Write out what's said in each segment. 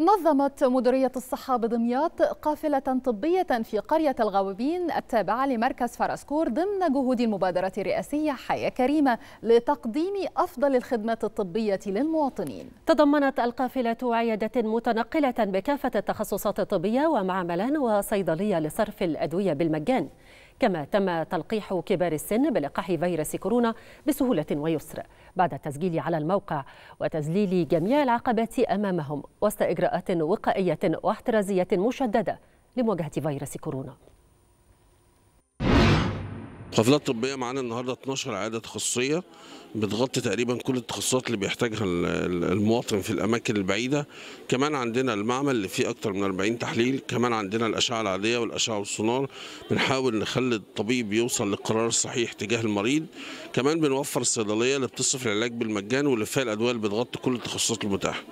نظمت مديرية الصحة بدمياط قافلة طبية في قرية الغوابين التابعة لمركز فرسكور ضمن جهود المبادرة الرئاسية حياة كريمة لتقديم أفضل الخدمات الطبية للمواطنين. تضمنت القافلة عيادة متنقلة بكافة التخصصات الطبية ومعملا وصيدلية لصرف الأدوية بالمجان. كما تم تلقيح كبار السن بلقاح فيروس كورونا بسهولة ويسر. بعد التسجيل على الموقع وتذليل جميع العقبات أمامهم وسط إجراءات وقائية واحترازية مشددة لمواجهة فيروس كورونا. قافلات طبيه معانا النهارده 12 عياده تخصصية بتغطي تقريبا كل التخصصات اللي بيحتاجها المواطن في الأماكن البعيدة. كمان عندنا المعمل اللي فيه أكتر من 40 تحليل. كمان عندنا الأشعة العادية والأشعة والسونار بنحاول نخلي الطبيب يوصل للقرار الصحيح تجاه المريض. كمان بنوفر الصيدليه اللي بتصرف العلاج بالمجان واللي فيها الأدوية اللي بتغطي كل التخصصات المتاحة.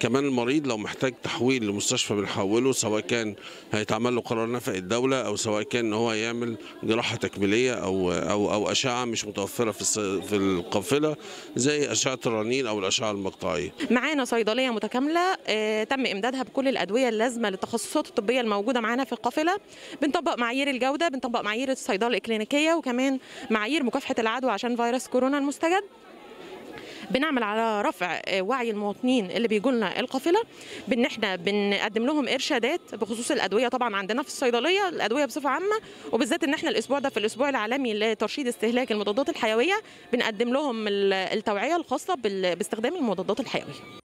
كمان المريض لو محتاج تحويل لمستشفى بنحوله سواء كان هيتعمل له قرار نفق الدولة أو سواء كان إن هو يعمل جراحة تكميلية أو أو أو أشعة مش متوفرة في في القافله زي أشعة الرنين أو الأشعة المقطعية. معانا صيدلية متكاملة آه تم إمدادها بكل الأدوية اللازمة للتخصصات الطبية الموجودة معانا في القافلة بنطبق معايير الجودة بنطبق معايير الصيدلة الكلينيكية وكمان معايير مكافحة العدوى عشان فيروس كورونا المستجد بنعمل على رفع وعي المواطنين اللي بيجوا لنا القافلة بإن إحنا بنقدم لهم إرشادات بخصوص الأدوية طبعا عندنا في الصيدلية الأدوية بصفة عامة وبالذات إن إحنا الأسبوع ده في الأسبوع العالمي لترشيد استهلاك المضادات الحيوية بنقدم لهم التوعية الخاصة باستخدام المضادات الحيوية.